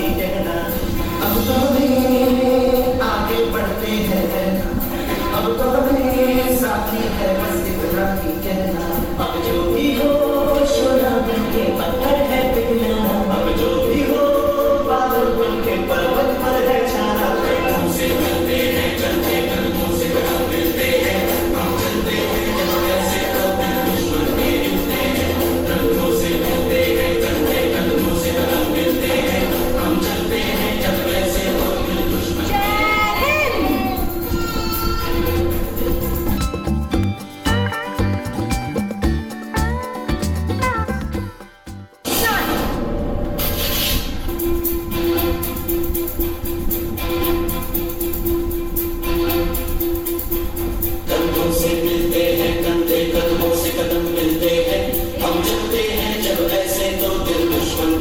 जारी रहना। अब तो हमें आगे बढ़ते हैं। अब तो हमें साथी है।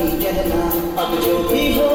ही कहना अब जो भी हो